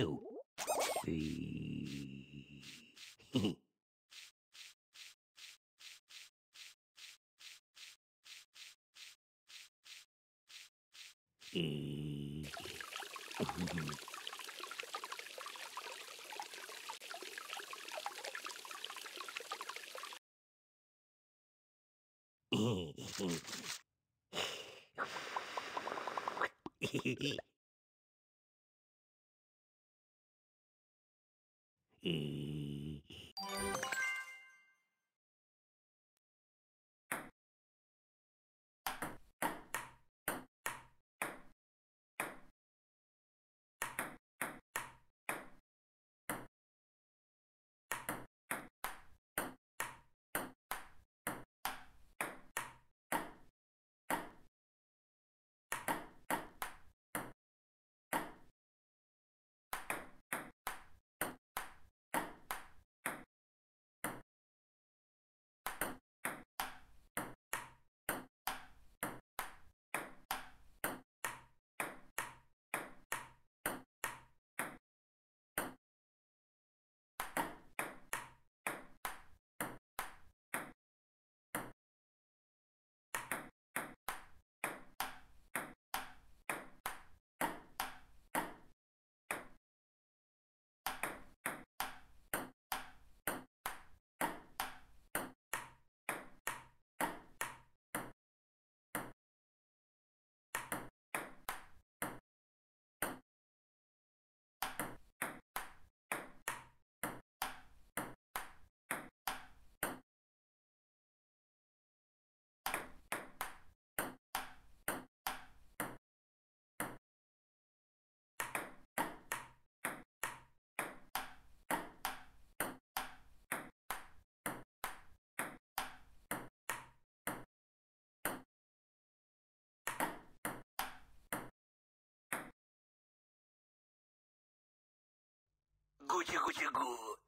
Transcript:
Oh. フフ。フフ、えー、Oh. тиху-тиху-тиху.